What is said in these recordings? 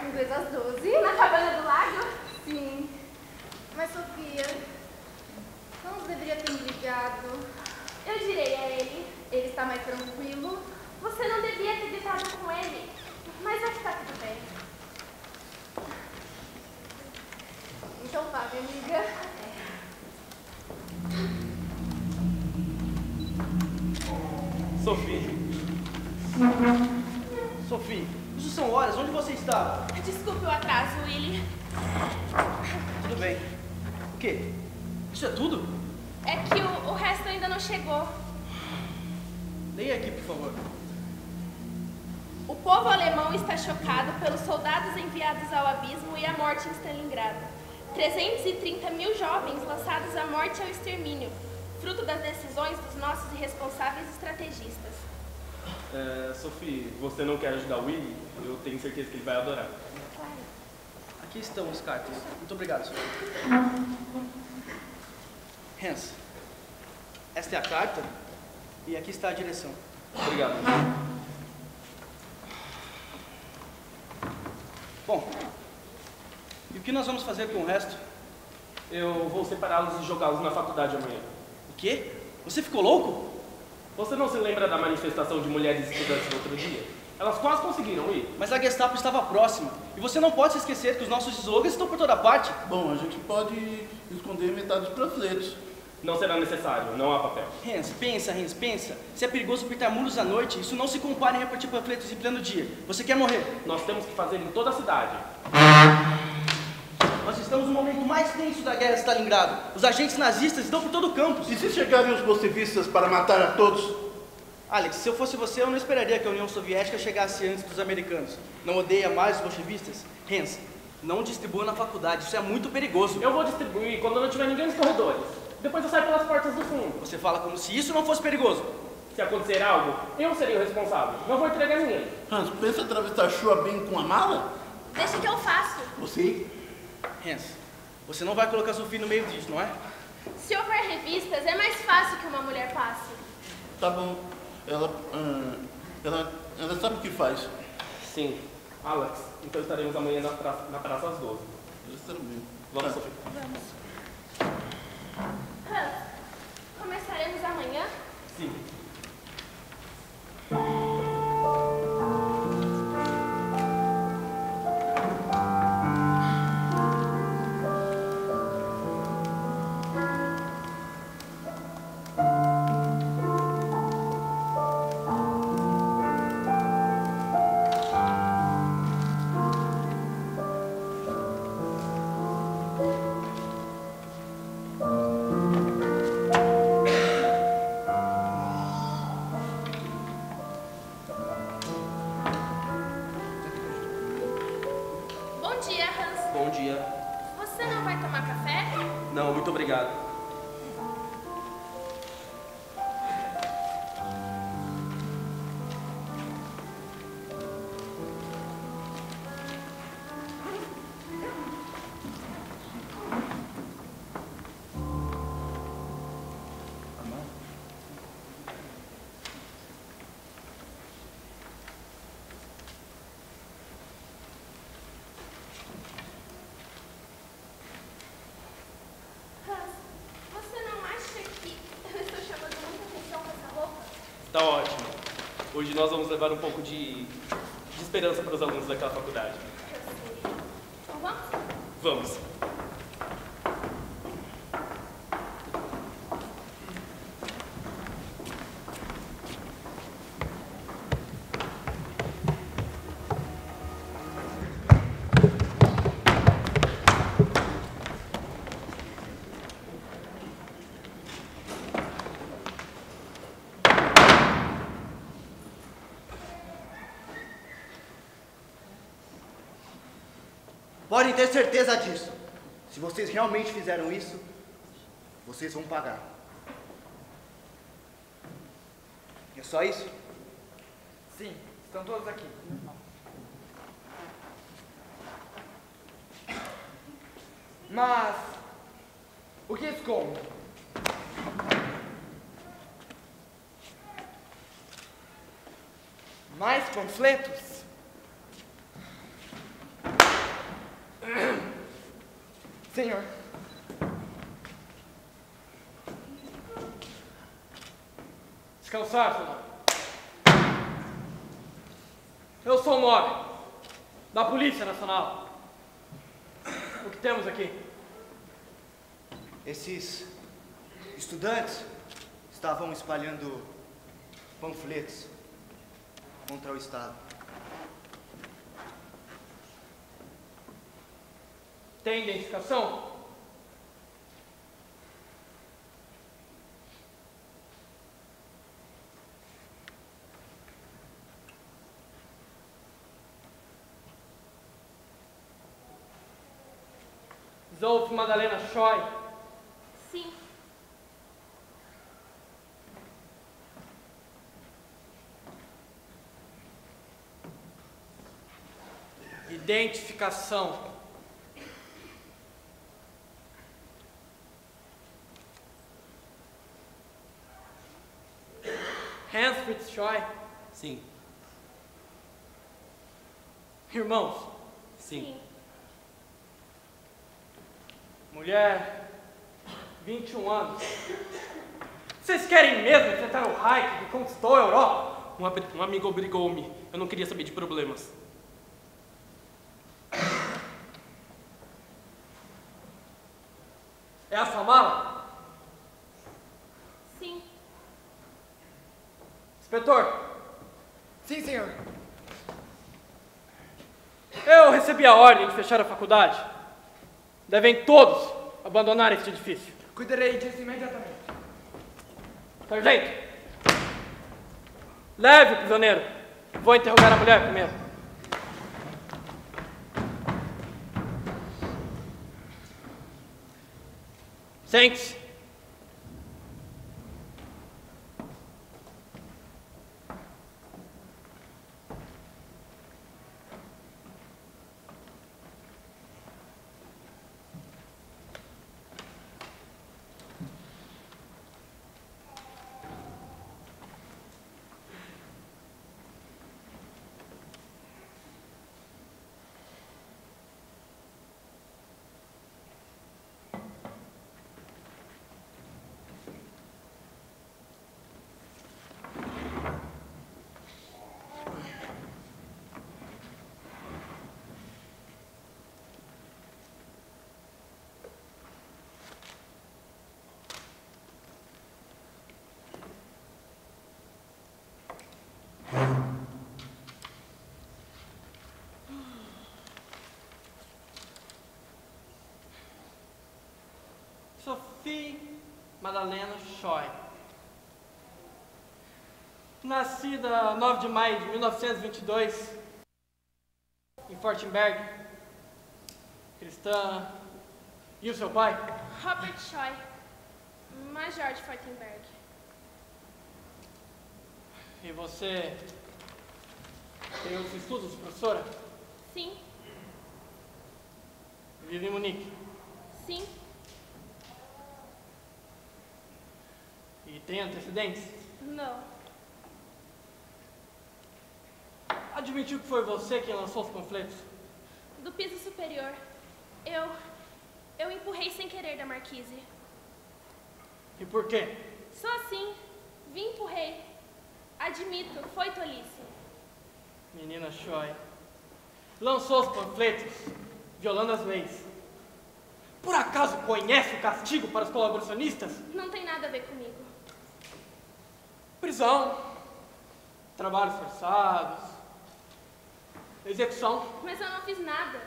quarto inglês às 12. Na cabana do lago? Sim. Mas, Sofia, não deveria ter me ligado. Eu direi a ele. Ele está mais tranquilo. Você não devia ter ditado com ele. Mas vai ficar tudo bem. Então vá, minha amiga. Sophie. Sophie, isso são horas. Onde você está? Desculpe o atraso, Willy. Tudo bem. O quê? Isso é tudo? É que o, o resto ainda não chegou. Leia aqui, por favor. O povo alemão está chocado pelos soldados enviados ao abismo e à morte em Stalingrado. 330 mil jovens lançados à morte e ao extermínio, fruto das decisões dos nossos irresponsáveis estrategistas. É, Sophie, você não quer ajudar o Willy? Eu tenho certeza que ele vai adorar. Aqui estão as cartas. Muito obrigado, senhor. Hans, esta é a carta e aqui está a direção. Obrigado. Bom, e o que nós vamos fazer com o resto? Eu vou separá-los e jogá-los na faculdade amanhã. O quê? Você ficou louco? Você não se lembra da manifestação de mulheres estudantes no outro dia? Elas quase conseguiram ir. Mas a Gestapo estava próxima. E você não pode se esquecer que os nossos slogans estão por toda parte. Bom, a gente pode esconder metade dos panfletos. Não será necessário, não há papel. Hans, pensa, Hans, pensa. Se é perigoso pintar muros à noite, isso não se compara em repartir panfletos em pleno dia. Você quer morrer? Nós temos que fazer em toda a cidade. Nós estamos no momento mais tenso da guerra de Stalingrado. Os agentes nazistas estão por todo o campus. E se chegarem os bolchevistas para matar a todos? Alex, se eu fosse você, eu não esperaria que a União Soviética chegasse antes dos americanos. Não odeia mais os bolchevistas? Hans, não distribua na faculdade, isso é muito perigoso. Eu vou distribuir quando não tiver ninguém nos corredores. Depois eu saio pelas portas do fundo. Você fala como se isso não fosse perigoso. Se acontecer algo, eu serei o responsável. Não vou entregar ninguém. Hans, pensa atravessar a chuva bem com a mala? Deixa que eu faço. Você? Hans, você não vai colocar Sofia no meio disso, não é? Se houver revistas, é mais fácil que uma mulher passe. Tá bom. Ela, ela, ela sabe o que faz. Sim. Alex, então estaremos amanhã na, pra na praça às 12. Está bem. Vamos, Tá. Sofia. Vamos. Hans, começaremos amanhã? Sim. Tá ótimo. Hoje nós vamos levar um pouco de, de esperança para os alunos daquela faculdade. Então vamos? Vamos. Podem ter certeza disso. Se vocês realmente fizeram isso, vocês vão pagar. É só isso? Sim, estão todos aqui. Mas o que escondo? Mais panfletos? Senhor. Descansar, soldado. Eu sou o Mob, da Polícia Nacional. O que temos aqui? Esses estudantes estavam espalhando panfletos contra o Estado. Tem identificação? Zolf Madalena Choi. Sim. Identificação. Hans Fritz Choi. Sim. Irmãos, Sim. mulher, 21 anos. Vocês querem mesmo enfrentar o Reich que conquistou a Europa? Um, um amigo obrigou-me. Eu não queria saber de problemas. É a sua mala? Inspetor, Sim, senhor. eu recebi a ordem de fechar a faculdade. Devem todos abandonar este edifício. Cuidarei disso imediatamente. Sargento, leve o prisioneiro. Vou interrogar a mulher primeiro. Sente-se. Sophie Madalena Choi. Nascida 9 de maio de 1922 em Fortenberg, cristã. E o seu pai? Robert Choi, Major de Fortenberg. E você tem os estudos, professora? Sim, Vive em Munique. sim, E tem antecedentes? não. Admitiu que foi você quem lançou os panfletos? Do piso superior. Eu. Eu empurrei sem querer da marquise. E por quê? Só assim. Vim empurrei. Admito, foi tolice. Menina Choi. Lançou os panfletos, violando as leis. Por acaso conhece o castigo para os colaboracionistas? Não tem nada a ver comigo. Prisão, trabalhos forçados, execução. Mas eu não fiz nada.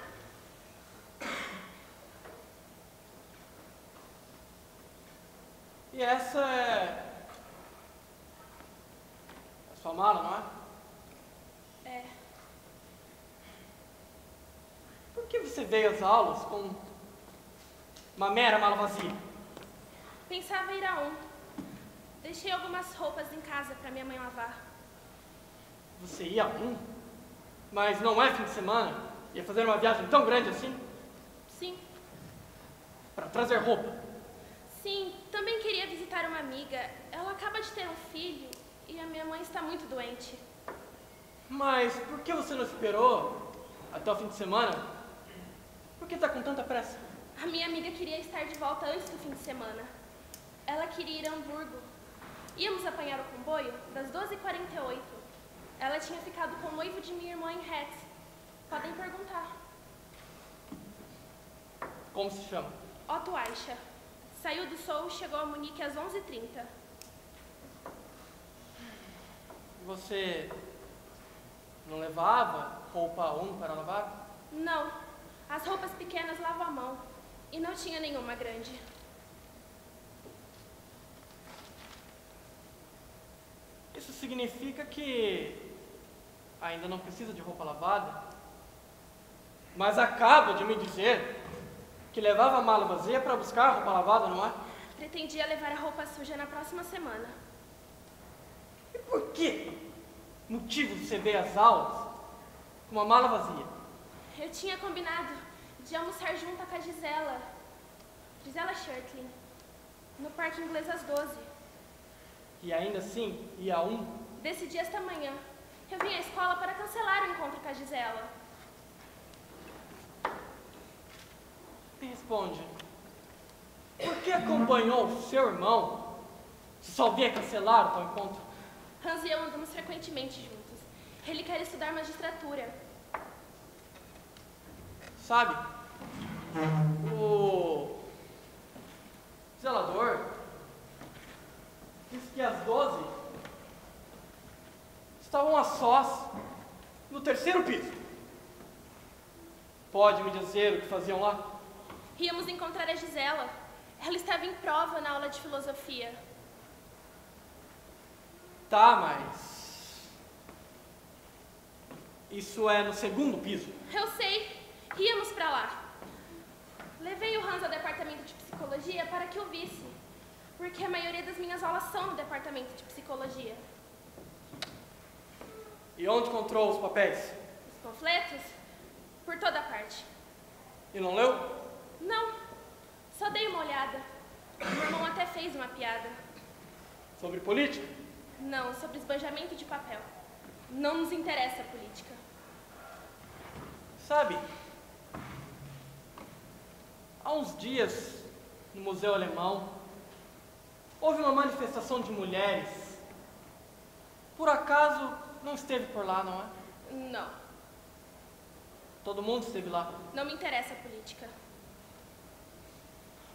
E essa é. a sua mala, não é? É. Por que você veio às aulas com uma mera mala vazia? Pensava ir a um. Deixei algumas roupas em casa para minha mãe lavar. Você ia um? Mas não é fim de semana? Ia fazer uma viagem tão grande assim? Sim, Para trazer roupa. sim, também queria visitar uma amiga. Ela acaba de ter um filho e a minha mãe está muito doente. Mas por que você não esperou até o fim de semana? Por que tá com tanta pressa? A minha amiga queria estar de volta antes do fim de semana. Ela queria ir a Hamburgo. Íamos apanhar o comboio das 12h48. Ela tinha ficado com o noivo de minha irmã em Hetz. Podem perguntar. Como se chama? Otto Aicha. Saiu do Sul e chegou a Munique às 11h30. Você não levava roupa única para lavar? Não, as roupas pequenas lavo à mão. E não tinha nenhuma grande. Isso significa que ainda não precisa de roupa lavada? Mas acaba de me dizer que levava a mala vazia para buscar a roupa lavada, não é? Pretendia levar a roupa suja na próxima semana. E por que motivo você veio às aulas com uma mala vazia? Eu tinha combinado de almoçar junto com a Gisela, Gisela Shirtley, no Parque Inglês às 12. E ainda assim, ia a um? Decidi esta manhã. Eu vim à escola para cancelar o encontro com a Gisela. Me responde. Por que acompanhou seu irmão se só vinha cancelar o tal encontro? Hans e eu andamos frequentemente juntos. Ele quer estudar magistratura. Sabe? O zelador disse que às 12 estavam a sós no terceiro piso. Pode me dizer o que faziam lá? Íamos encontrar a Gisela. Ela estava em prova na aula de filosofia. Tá, mas. Isso é no segundo piso. Eu sei. Íamos para lá. Levei o Hans ao departamento de psicologia para que o visse. Porque a maioria das minhas aulas são no departamento de psicologia. E onde encontrou os papéis? Os panfletos? Por toda parte. E não leu? Não. Só dei uma olhada. Meu irmão até fez uma piada. Sobre política? Não, sobre esbanjamento de papel. Não nos interessa a política. Sabe, há uns dias, no Museu Alemão, houve uma manifestação de mulheres. Por acaso, não esteve por lá, não é? Não. Todo mundo esteve lá. Não me interessa a política.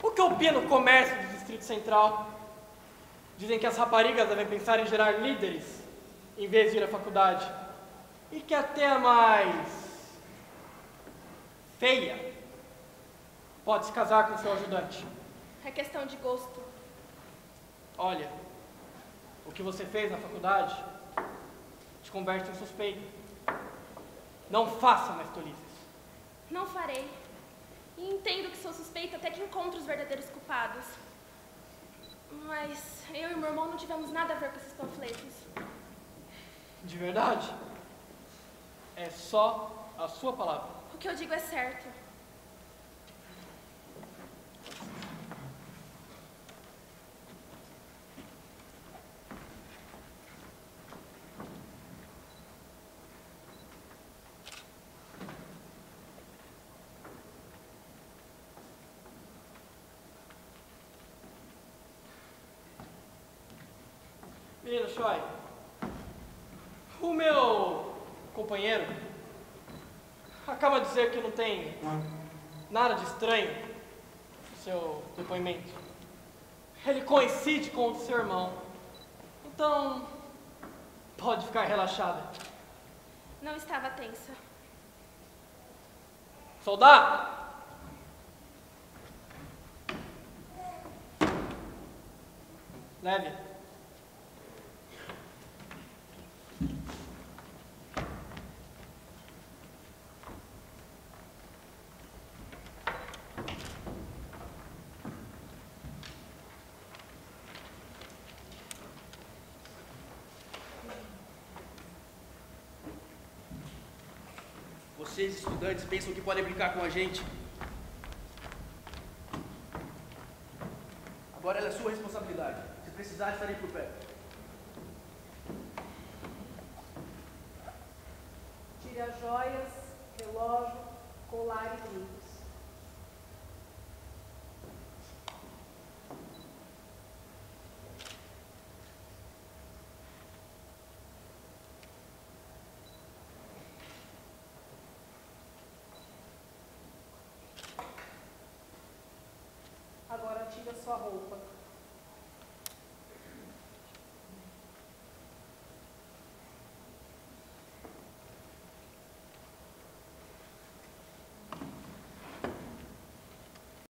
O que opina o comércio do Distrito Central? Dizem que as raparigas devem pensar em gerar líderes em vez de ir à faculdade. E que até a mais feia pode se casar com seu ajudante. É questão de gosto. Olha, o que você fez na faculdade te converte em suspeito. Não faça mais tolices. Não farei. E entendo que sou suspeita até que encontre os verdadeiros culpados. Mas eu e meu irmão não tivemos nada a ver com esses panfletos. De verdade? É só a sua palavra. O que eu digo é certo. Menina Choi, o meu companheiro acaba de dizer que não tem nada de estranho no seu depoimento. Ele coincide com o do seu irmão. Então, pode ficar relaxada. Não estava tensa. Soldado! Leve. Vocês, estudantes, pensam que podem brincar com a gente. Agora ela é sua responsabilidade. Se precisar, estarei por perto. tira sua roupa.